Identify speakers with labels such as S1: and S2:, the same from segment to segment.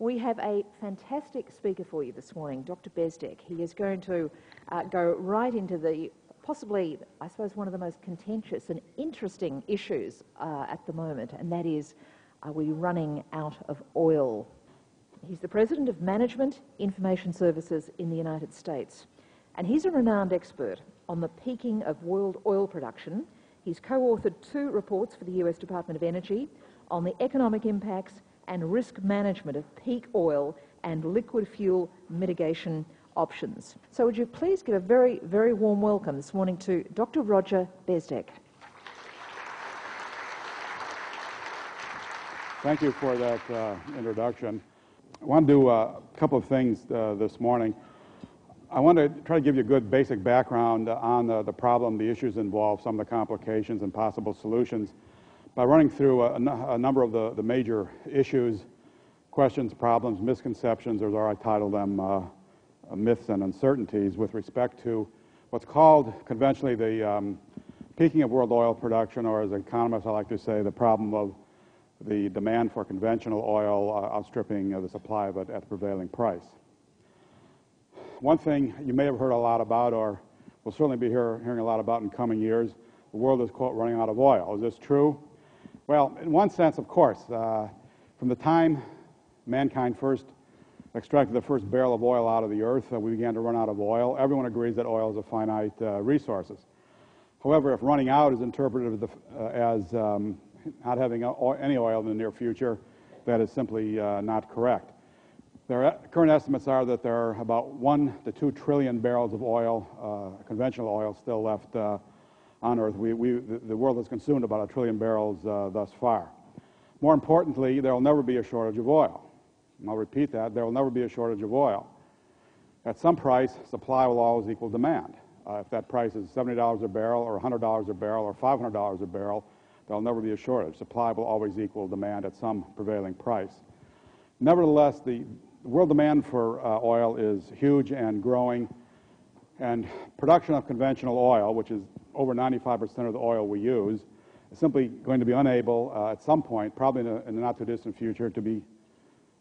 S1: We have a fantastic speaker for you this morning, Dr. Bezdek. He is going to uh, go right into the possibly, I suppose, one of the most contentious and interesting issues uh, at the moment, and that is are we running out of oil? He's the President of Management Information Services in the United States, and he's a renowned expert on the peaking of world oil production. He's co authored two reports for the US Department of Energy on the economic impacts and risk management of peak oil and liquid fuel mitigation options. So would you please give a very, very warm welcome this morning to Dr. Roger Bezdek.
S2: Thank you for that uh, introduction. I want to do a couple of things uh, this morning. I want to try to give you a good basic background on the, the, problem, the issues involved, some of the complications and possible solutions by running through a, a number of the, the, major issues, questions, problems, misconceptions, or I title them, uh, myths and uncertainties with respect to what's called conventionally the um, peaking of world oil production, or as economists I like to say, the problem of the demand for conventional oil uh, outstripping uh, the supply of it at the prevailing price. One thing you may have heard a lot about, or will certainly be hear, hearing a lot about in coming years, the world is, quote, running out of oil. Is this true? Well, in one sense, of course. Uh, from the time mankind first extracted the first barrel of oil out of the earth, uh, we began to run out of oil. Everyone agrees that oil is a finite uh, resource. However, if running out is interpreted as um, not having any oil in the near future, that is simply uh, not correct. Their current estimates are that there are about one to two trillion barrels of oil, uh, conventional oil, still left uh, on Earth. We, we, the world has consumed about a trillion barrels uh, thus far. More importantly, there will never be a shortage of oil. And I'll repeat that, there will never be a shortage of oil. At some price, supply will always equal demand. Uh, if that price is $70 a barrel or $100 a barrel or $500 a barrel, There'll never be a shortage. Supply will always equal demand at some prevailing price. Nevertheless, the world demand for uh, oil is huge and growing, and production of conventional oil, which is over 95% of the oil we use, is simply going to be unable uh, at some point, probably in, a, in the not too distant future, to be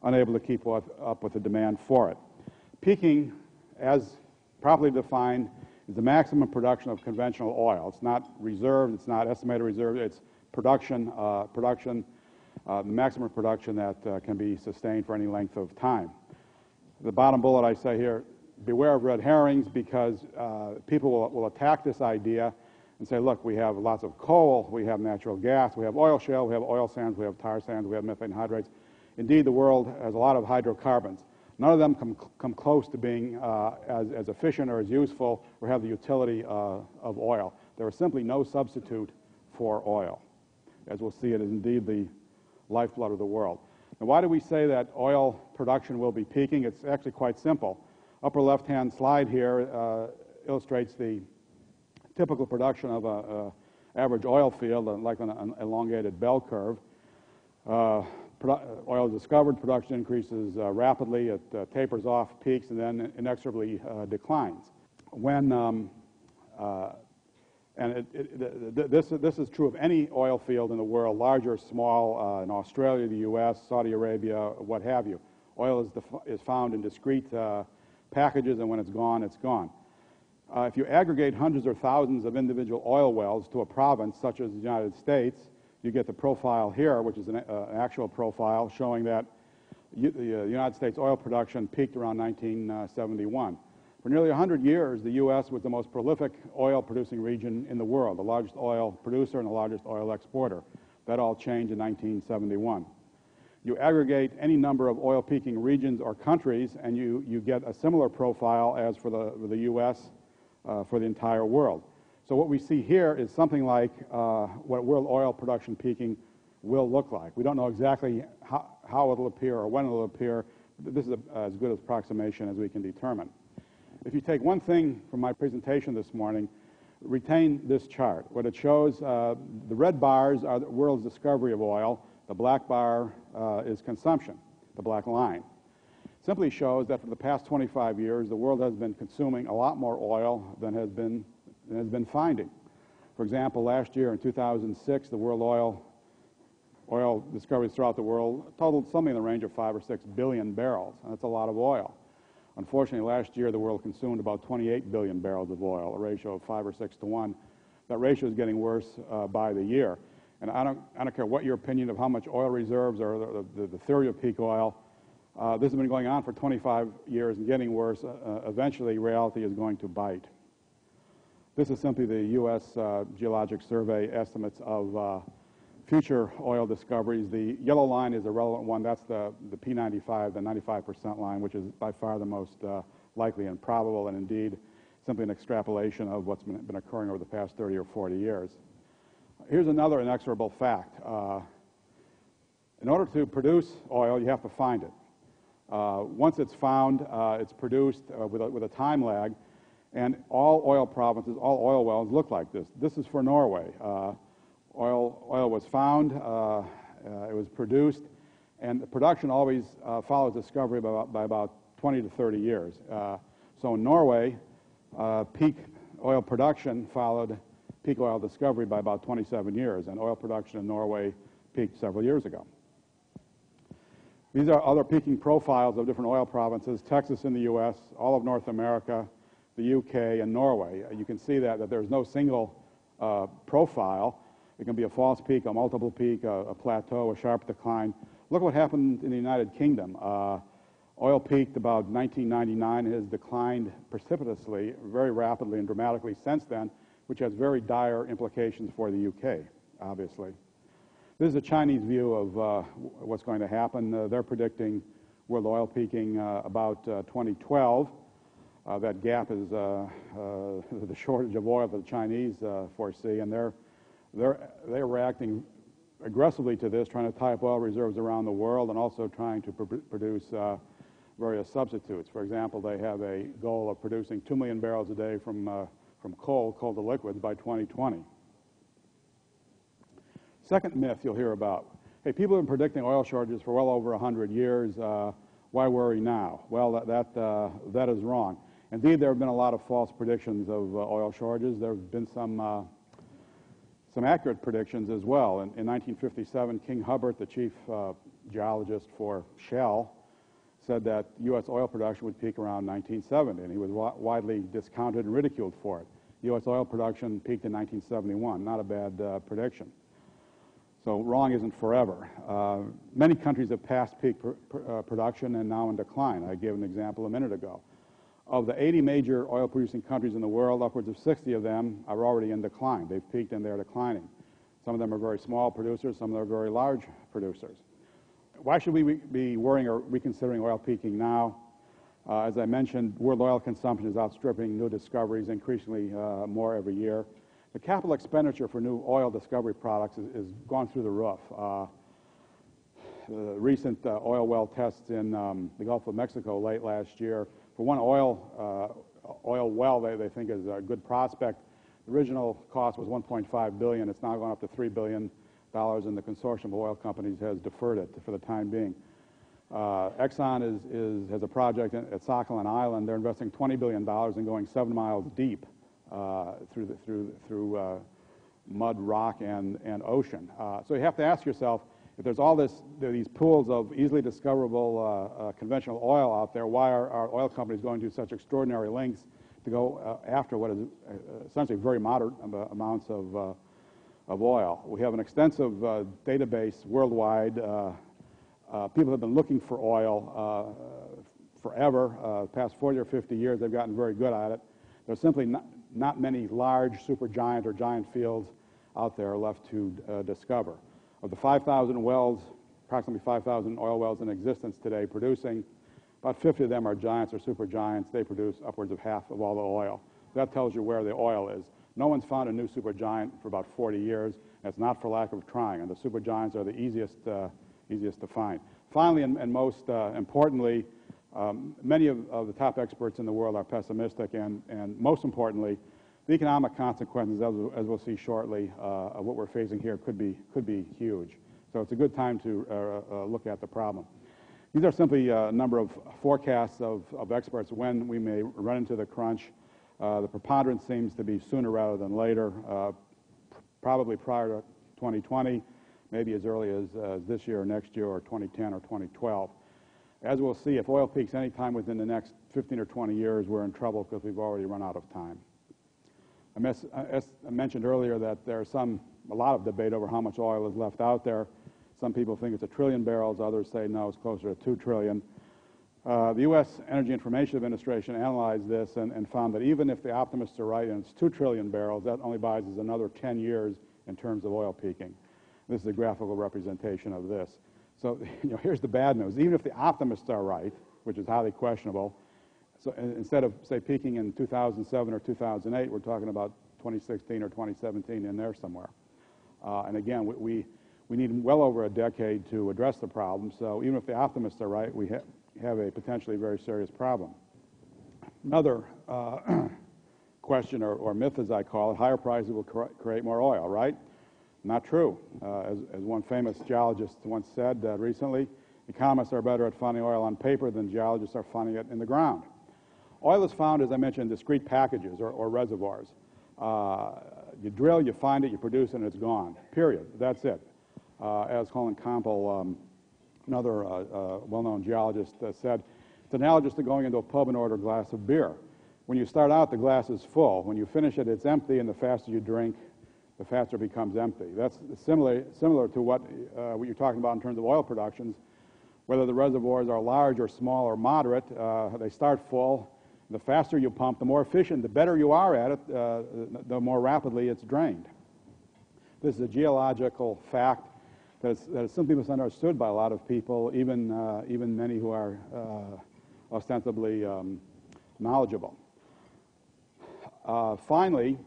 S2: unable to keep up with the demand for it. Peaking, as properly defined, is the maximum production of conventional oil. It's not reserved, it's not estimated reserve, it's production, uh, production uh, the maximum production that uh, can be sustained for any length of time. The bottom bullet I say here, beware of red herrings because people will, will attack this idea and say, look, we have lots of coal, we have natural gas, we have oil shale, we have oil sands, we have tar sands, we have methane hydrates. Indeed, the world has a lot of hydrocarbons. None of them come, come close to being uh, as, as efficient or as useful or have the utility uh, of oil. There is simply no substitute for oil as we'll see it is indeed the lifeblood of the world. Now, why do we say that oil production will be peaking? It's actually quite simple. Upper left-hand slide here uh, illustrates the typical production of an average oil field, uh, like an, an elongated bell curve. Uh, oil is discovered, production increases uh, rapidly, it uh, tapers off, peaks, and then inexorably uh, declines. When um, and it, it, this, this is true of any oil field in the world, large or small, uh, in Australia, the U.S., Saudi Arabia, what have you. Oil is, is found in discrete uh, packages, and when it's gone, it's gone. Uh, if you aggregate hundreds or thousands of individual oil wells to a province, such as the United States, you get the profile here, which is an, uh, actual profile showing that the uh, United States oil production peaked around 1971. For nearly 100 years, the U.S. was the most prolific oil producing region in the world, the largest oil producer and the largest oil exporter. That all changed in 1971. You aggregate any number of oil peaking regions or countries, and you, you get a similar profile as for the, for the U.S. Uh, for the entire world. So what we see here is something like uh, what world oil production peaking will look like. We don't know exactly how, how it will appear or when it will appear. This is a, as good an approximation as we can determine. If you take one thing from my presentation this morning, retain this chart. What it shows, uh, the red bars are the world's discovery of oil. The black bar uh, is consumption, the black line. Simply shows that for the past 25 years, the world has been consuming a lot more oil than has been, than has been finding. For example, last year in 2006, the world oil oil discoveries throughout the world totaled something in the range of five or six billion barrels, and that's a lot of oil. Unfortunately, last year the world consumed about 28 billion barrels of oil, a ratio of five or six to one. That ratio is getting worse uh, by the year. And I don't, I don't care what your opinion of how much oil reserves or the, the, the theory of peak oil, uh, this has been going on for 25 years and getting worse. Uh, uh, eventually, reality is going to bite. This is simply the U.S. Uh, Geologic Survey estimates of uh, future oil discoveries. The yellow line is a relevant one. That's the, the P95, the 95% line, which is by far the most uh, likely and probable, and indeed simply an extrapolation of what's been, been, occurring over the past 30 or 40 years. Here's another inexorable fact. Uh, in order to produce oil, you have to find it. Uh, once it's found, uh, it's produced uh, with a, with, a, time lag, and all oil provinces, all oil wells look like this. This is for Norway. Uh, oil, oil was found, it was produced, and the production always follows discovery by about, by about, 20 to 30 years. So in Norway, peak oil production followed peak oil discovery by about 27 years, and oil production in Norway peaked several years ago. These are other peaking profiles of different oil provinces, Texas in the U.S., all of North America, the U.K., and Norway. You can see that, that there's no single uh, profile. It can be a false peak, a multiple peak, a, a plateau, a sharp decline. Look what happened in the United Kingdom. Uh, oil peaked about 1999 and has declined precipitously, very rapidly and dramatically since then, which has very dire implications for the UK, obviously. This is a Chinese view of uh, what's going to happen. Uh, they're predicting world oil peaking uh, about uh, 2012. Uh, that gap is the shortage of oil that the Chinese foresee, and they're they're, they're reacting aggressively to this, trying to tie up oil reserves around the world and also trying to pr produce uh, various substitutes. For example, they have a goal of producing 2 million barrels a day from, uh, from coal, coal to liquids, by 2020. Second myth you'll hear about. Hey, people have been predicting oil shortages for well over 100 years. Uh, why worry now? Well, that, that, uh, that is wrong. Indeed, there have been a lot of false predictions of uh, oil shortages. There have been some uh, some accurate predictions as well. In, in 1957, King Hubbert, the chief uh, geologist for Shell, said that U.S. oil production would peak around 1970, and he was widely discounted and ridiculed for it. U.S. oil production peaked in 1971. Not a bad uh, prediction. So wrong isn't forever. Uh, many countries have passed peak pr pr uh, production and now in decline. I gave an example a minute ago. Of the 80 major oil producing countries in the world, upwards of 60 of them are already in decline. They've peaked and they're declining. Some of them are very small producers, some of them are very large producers. Why should we be worrying or reconsidering oil peaking now? Uh, as I mentioned, world oil consumption is outstripping new discoveries increasingly uh, more every year. The capital expenditure for new oil discovery products is, is gone through the roof. Uh, the recent uh, oil well tests in um, the Gulf of Mexico late last year for one oil, uh, oil well they, they think is a good prospect. The original cost was 1.5 billion. It's now gone up to 3 billion and the consortium of oil companies has deferred it for the time being. Uh, Exxon is, is, has a project at Sakhalin Island. They're investing $20 billion and going seven miles deep uh, through, the, through, through uh, mud, rock, and, and ocean. Uh, so you have to ask yourself, if there's all this, there these pools of easily discoverable uh, uh, conventional oil out there, why are our oil companies going to such extraordinary lengths to go after what is essentially very moderate amounts of, of oil? We have an extensive uh, database worldwide. Uh, uh, people have been looking for oil uh, forever. past 40 or 50 years, they've gotten very good at it. There's simply not, not many large supergiant or giant fields out there left to discover. Of the 5,000 wells, approximately 5,000 oil wells in existence today producing, about 50 of them are giants or supergiants. They produce upwards of half of all the oil. That tells you where the oil is. No one's found a new supergiant for about 40 years, it's not for lack of trying. And the supergiants are the easiest, uh, easiest to find. Finally, and, and most uh, importantly, um, many of, of, the top experts in the world are pessimistic, and, and most importantly, the economic consequences, as, as we'll see shortly, uh, of what we're facing here could be, could be huge. So it's a good time to uh, uh, look at the problem. These are simply a number of forecasts of, of experts when we may run into the crunch. Uh, the preponderance seems to be sooner rather than later, uh, probably prior to 2020, maybe as early as, this year or next year or 2010 or 2012. As we'll see, if oil peaks anytime within the next 15 or 20 years, we're in trouble because we've already run out of time. I, mentioned earlier that there's some, a lot of debate over how much oil is left out there. Some people think it's a trillion barrels. Others say no, it's closer to two trillion. Uh, the U.S. Energy Information Administration analyzed this and, and, found that even if the optimists are right and it's 2 trillion barrels, that only buys us another 10 years in terms of oil peaking. This is a graphical representation of this. So you know, here's the bad news. Even if the optimists are right, which is highly questionable, so instead of, say, peaking in 2007 or 2008, we're talking about 2016 or 2017 in there somewhere. Uh, and again, we, we, we, need well over a decade to address the problem. So even if the optimists are right, we ha have a potentially very serious problem. Another uh, question, or, or, myth as I call it, higher prices will cr create more oil, right? Not true. Uh, as, as, one famous geologist once said uh, recently, economists are better at finding oil on paper than geologists are finding it in the ground. Oil is found, as I mentioned, in discrete packages or, or reservoirs. Uh, you drill, you find it, you produce it, and it's gone. Period. That's it. Uh, as Colin Campbell, um, another uh, uh well-known geologist, uh, said, it's analogous to going into a pub and order a glass of beer. When you start out, the glass is full. When you finish it, it's empty, and the faster you drink, the faster it becomes empty. That's similar, similar to what, uh, what you're talking about in terms of oil productions. Whether the reservoirs are large or small or moderate, they start full, the faster you pump, the more efficient, the better you are at it, uh, the more rapidly it's drained. This is a geological fact that is, that is simply misunderstood by a lot of people, even, uh, even many who are uh, ostensibly um, knowledgeable. Uh, finally,